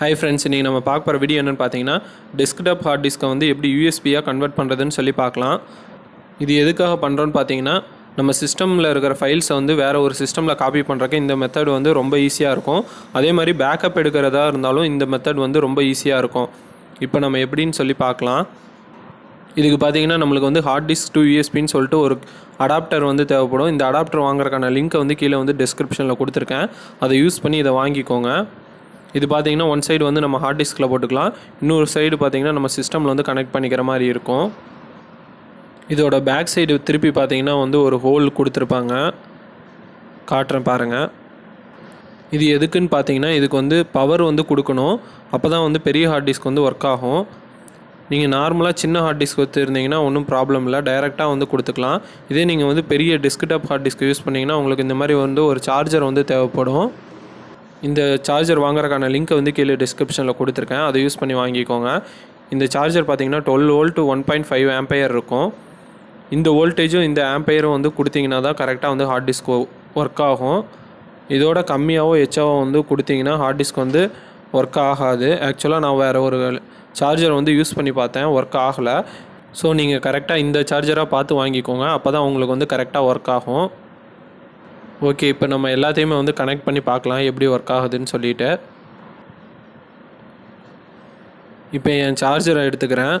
Hi friends இன்றைக்கி நம்ம பார்க்க போகிற வீடியோ என்னென்னு பார்த்தீங்கன்னா டெஸ்க்டாப் ஹார்ட் டிஸ்க்கை வந்து எப்படி யூஎஸ்பியாக கன்வெர்ட் பண்ணுறதுன்னு சொல்லி பார்க்கலாம். இது எதுக்காக பண்ணுறோன்னு பார்த்தீங்கன்னா நம்ம சிஸ்டமில் இருக்கிற ஃபைல்ஸை வந்து வேறு ஒரு சிஸ்டமில் காப்பி பண்ணுறக்கு இந்த மெத்தட் வந்து ரொம்ப ஈஸியாக இருக்கும். அதே மாதிரி பேக்கப் எடுக்கிறதா இருந்தாலும் இந்த மெத்தட் வந்து ரொம்ப ஈஸியாக இருக்கும். இப்போ நம்ம எப்படின்னு சொல்லி பார்க்கலாம். இதுக்கு பார்த்தீங்கன்னா நம்மளுக்கு வந்து ஹார்ட் டிஸ்க் டு யூஎஸ்பின்னு சொல்லிட்டு ஒரு அடாப்டர் வந்து தேவைப்படும். இந்த அடாப்டர் வாங்குறதுக்கான லிங்க்கை வந்து கீழே வந்து டிஸ்கிரிப்ஷனில் கொடுத்துருக்கேன். அதை யூஸ் பண்ணி இதை வாங்கிக்கோங்க. இது பார்த்தீங்கன்னா ஒன் சைடு வந்து நம்ம ஹார்ட் டிஸ்கில் போட்டுக்கலாம். இன்னொரு சைடு பார்த்தீங்கன்னா நம்ம சிஸ்டமில் வந்து கனெக்ட் பண்ணிக்கிற மாதிரி இருக்கும். இதோட பேக் சைடு திருப்பி பார்த்திங்கன்னா வந்து ஒரு ஹோல் கொடுத்துருப்பாங்க. காட்டுறேன் பாருங்கள் இது எதுக்குன்னு பார்த்தீங்கன்னா இதுக்கு வந்து பவர் வந்து கொடுக்கணும். அப்போ தான் வந்து பெரிய ஹார்ட் டிஸ்க் வந்து ஒர்க் ஆகும். நீங்கள் நார்மலாக சின்ன ஹார்ட் டிஸ்க் வச்சுருந்தீங்கன்னா ஒன்றும் ப்ராப்ளம் இல்லை. டைரெக்டாக வந்து கொடுத்துக்கலாம். இதே நீங்கள் வந்து பெரிய டெஸ்க்டாப் ஹார்ட் டிஸ்க் யூஸ் பண்ணிங்கன்னா உங்களுக்கு இந்த மாதிரி வந்து ஒரு சார்ஜர் வந்து தேவைப்படும். இந்த சார்ஜர் வாங்குறதுக்கான லிங்க்கை வந்து கீழே டிஸ்கிரிப்ஷனில் கொடுத்துருக்கேன். அதை யூஸ் பண்ணி வாங்கிக்கோங்க. இந்த சார்ஜர் பார்த்தீங்கன்னா twelve volt one point five ampere இருக்கும். இந்த வோல்டேஜும் இந்த ஆம்பையரும் வந்து கொடுத்தீங்கன்னா தான் கரெக்டாக வந்து ஹார்ட் டிஸ்க் ஒர்க் ஆகும். இதோட கம்மியாகவோ எச்சாவோ வந்து கொடுத்தீங்கன்னா ஹார்ட் டிஸ்க் வந்து ஒர்க் ஆகாது. ஆக்சுவலாக நான் வேறு ஒரு சார்ஜர் வந்து யூஸ் பண்ணி பார்த்தேன். ஒர்க் ஆகலை. ஸோ நீங்கள் கரெக்டாக இந்த சார்ஜராக பார்த்து வாங்கிக்கோங்க. அப்போ தான் உங்களுக்கு வந்து கரெக்டாக ஒர்க் ஆகும். ஓகே இப்போ நம்ம எல்லாத்தையுமே வந்து கனெக்ட் பண்ணி பார்க்கலாம் எப்படி ஒர்க் ஆகுதுன்னு சொல்லிட்டு. இப்போ என் சார்ஜரை எடுத்துக்கிறேன்.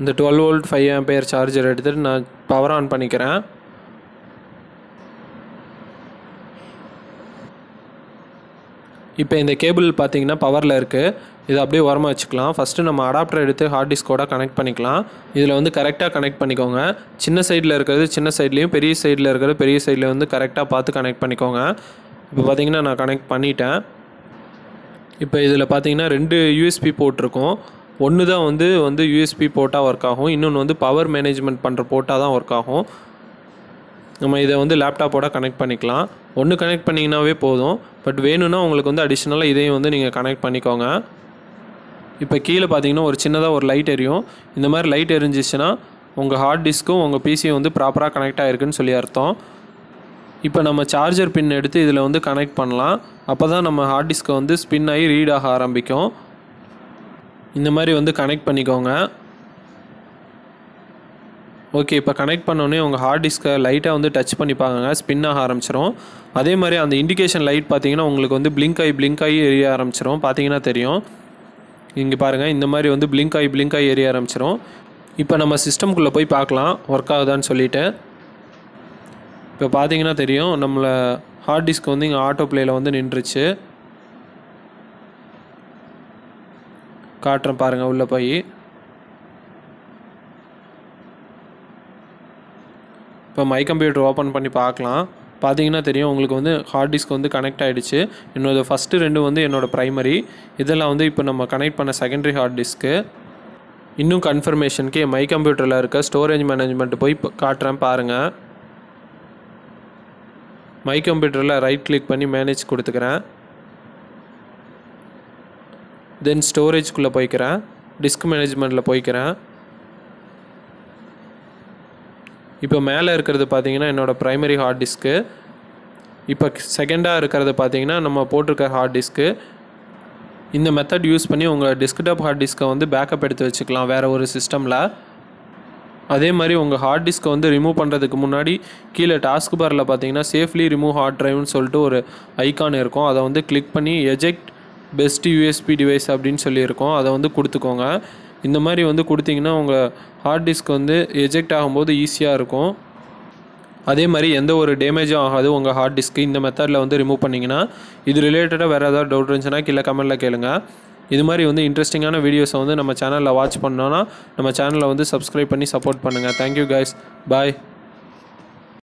இந்த twelve volt five ampere charger எடுத்துகிட்டு நான் பவர் ஆன் பண்ணிக்கிறேன். இப்போ இந்த கேபிள் பார்த்தீங்கன்னா பவரில் இருக்குது இதை அப்படியே உரமாக வச்சுக்கலாம். ஃபஸ்ட்டு நம்ம அடாப்டர் எடுத்து ஹார்ட் டிஸ்கோட கனெக்ட் பண்ணிக்கலாம். இதில் வந்து கரெக்டாக கனெக்ட் பண்ணிக்கோங்க. சின்ன சைடில் இருக்கிறது சின்ன சைட்லேயும் பெரிய சைடில் இருக்கிறது பெரிய சைடில் வந்து கரெக்டாக பார்த்து கனெக்ட் பண்ணிக்கோங்க. இப்போ பார்த்தீங்கன்னா நான் கனெக்ட் பண்ணிட்டேன். இப்போ இதில் பார்த்தீங்கன்னா ரெண்டு யூஎஸ்பி போட்டிருக்கோம் ஒன்று தான் வந்து வந்து யூஎஸ்பி போட்டால் ஒர்க் ஆகும். இன்னொன்று வந்து பவர் மேனேஜ்மெண்ட் பண்ணுற போட்டால் தான் ஒர்க் ஆகும். நம்ம இதை வந்து லேப்டாப்போட கனெக்ட் பண்ணிக்கலாம். ஒன்று கனெக்ட் பண்ணிங்கனாவே போதும். பட் வேணும்னா உங்களுக்கு வந்து அடிஷ்னலாக இதையும் வந்து நீங்கள் கனெக்ட் பண்ணிக்கோங்க. இப்போ கீழே பார்த்தீங்கன்னா ஒரு சின்னதாக ஒரு லைட் எரியும். இந்த மாதிரி லைட் எரிஞ்சிச்சுன்னா உங்கள் ஹார்ட் டிஸ்க்கும் உங்கள் பிசியும் வந்து ப்ராப்பராக கனெக்ட் ஆகிருக்குன்னு சொல்லி அர்த்தம். இப்போ நம்ம சார்ஜர் பின் எடுத்து இதில் வந்து கனெக்ட் பண்ணலாம். அப்போ தான் நம்ம ஹார்ட் டிஸ்க்கை வந்து ஸ்பின் ஆகி ரீட் ஆக ஆரம்பிக்கும். இந்த மாதிரி வந்து கனெக்ட் பண்ணிக்கோங்க. ஓகே இப்போ கனெக்ட் பண்ணோன்னே உங்கள் ஹார்ட் டிஸ்க்கை லைட்டாக வந்து டச் பண்ணி பாருங்க ஸ்பின் ஆக ஆரம்பிச்சிடும் அதே மாதிரி அந்த இண்டிகேஷன் லைட் பார்த்தீங்கன்னா உங்களுக்கு வந்து பிளிங்க் ஆகி பிளிங்க் ஆகி எரிய ஆரம்பிச்சிடும் பார்த்தீங்கன்னா தெரியும். இங்கே பாருங்கள் இந்த மாதிரி வந்து பிளிங்க் ஆகி பிளிங்க் ஆகி எரிய ஆரம்பிச்சிடும் இப்போ நம்ம சிஸ்டம்குள்ளே போய் பார்க்கலாம் ஒர்க் ஆகுதான்னு சொல்லிட்டு. இப்போ பார்த்தீங்கன்னா தெரியும் நம்மளை ஹார்ட் டிஸ்க் வந்து இங்கே ஆட்டோ பிளேயில் வந்து நின்றுச்சு. காட்டுறேன் பாருங்கள் உள்ளே போய். இப்போ மை கம்ப்யூட்டர் ஓப்பன் பண்ணி பார்க்கலாம். பார்த்தீங்கன்னா தெரியும் உங்களுக்கு வந்து ஹார்ட் டிஸ்க் வந்து கனெக்ட் ஆகிடுச்சு என்னோட ஃபஸ்ட்டு ரெண்டு வந்து என்னோடய ப்ரைமரி இதெல்லாம் வந்து இப்போ நம்ம கனெக்ட் பண்ண செகண்டரி ஹார்ட் டிஸ்க்கு இன்னும் கன்ஃபர்மேஷனுக்கு மை கம்ப்யூட்டரில் இருக்க ஸ்டோரேஜ் மேனேஜ்மெண்ட் போய் காட்டுறேன் பாருங்கள் மை கம்ப்யூட்டரில் ரைட் கிளிக் பண்ணி மேனேஜ் கொடுத்துக்கிறேன். தென் ஸ்டோரேஜ்குள்ளே போய்க்கிறேன். டிஸ்க் மேனேஜ்மெண்ட்டில் போய்க்கிறேன். இப்போ மேலே இருக்கிறது பார்த்தீங்கன்னா என்னோடய ப்ரைமரி ஹார்ட் டிஸ்க்கு இப்போ செகண்டாக இருக்கிறது பார்த்தீங்கன்னா நம்ம போட்டிருக்க ஹார்ட் டிஸ்க்கு இந்த மெத்தட் யூஸ் பண்ணி உங்கள் டெஸ்க்டாப் ஹார்ட் டிஸ்க்கை வந்து பேக்கப் எடுத்து வச்சுக்கலாம் வேறு ஒரு சிஸ்டமில் அதே மாதிரி உங்கள் ஹார்ட் டிஸ்க்கை வந்து ரிமூவ் பண்ணுறதுக்கு முன்னாடி கீழே டாஸ்க் பாரில் பார்த்தீங்கன்னா சேஃப்லி ரிமூவ் ஹார்ட் ட்ரைவ்னு சொல்லிட்டு ஒரு ஐக்கான் இருக்கும். அதை வந்து கிளிக் பண்ணி எஜெக்ட் பெஸ்ட் யூஎஸ்பி டிவைஸ் அப்படின்னு சொல்லியிருக்கோம். அதை வந்து கொடுத்துக்கோங்க. இந்த மாதிரி வந்து கொடுத்தீங்கன்னா உங்கள் ஹார்ட் டிஸ்க் வந்து எஜெக்ட் ஆகும்போது ஈஸியாக இருக்கும். அதே மாதிரி எந்த ஒரு டேமேஜும் ஆகாது. உங்கள் ஹார்ட் டிஸ்க்கு இந்த மெத்தடில் வந்து ரிமூவ் பண்ணிங்கன்னா இது ரிலேட்டடாக வேறு ஏதாவது டவுட் இருந்துச்சுன்னா கீழே கமெண்ட்டில் கேளுங்க. இது மாதிரி வந்து இன்ட்ரெஸ்டிங்கான வீடியோஸை வந்து நம்ம சேனலில் வாட்ச் பண்ணோன்னா நம்ம சேனலை வந்து சப்ஸ்கிரைப் பண்ணி சப்போர்ட் பண்ணுங்கள் தேங்க்யூ கைஸ் பாய்